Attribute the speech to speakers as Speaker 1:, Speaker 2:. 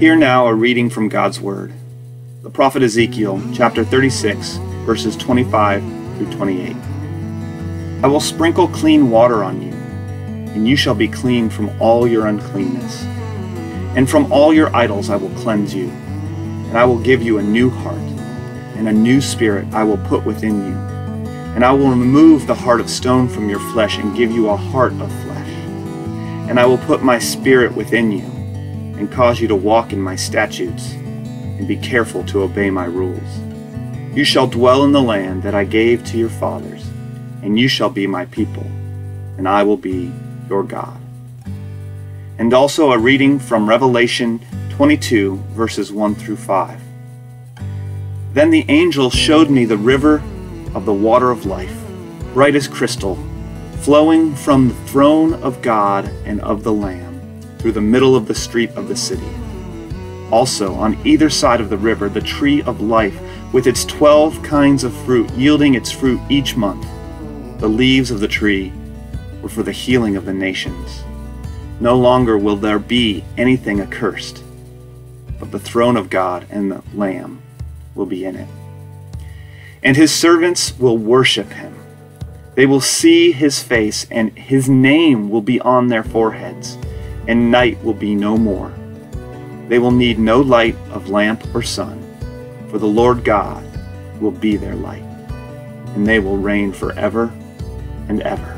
Speaker 1: Hear now a reading from God's Word. The prophet Ezekiel, chapter 36, verses 25 through 28. I will sprinkle clean water on you, and you shall be clean from all your uncleanness. And from all your idols I will cleanse you, and I will give you a new heart, and a new spirit I will put within you. And I will remove the heart of stone from your flesh and give you a heart of flesh. And I will put my spirit within you and cause you to walk in my statutes and be careful to obey my rules. You shall dwell in the land that I gave to your fathers, and you shall be my people, and I will be your God. And also a reading from Revelation 22, verses 1 through 5. Then the angel showed me the river of the water of life, bright as crystal, flowing from the throne of God and of the Lamb through the middle of the street of the city. Also, on either side of the river, the tree of life, with its twelve kinds of fruit, yielding its fruit each month. The leaves of the tree were for the healing of the nations. No longer will there be anything accursed, but the throne of God and the Lamb will be in it. And his servants will worship him. They will see his face, and his name will be on their foreheads and night will be no more. They will need no light of lamp or sun, for the Lord God will be their light, and they will reign forever and ever.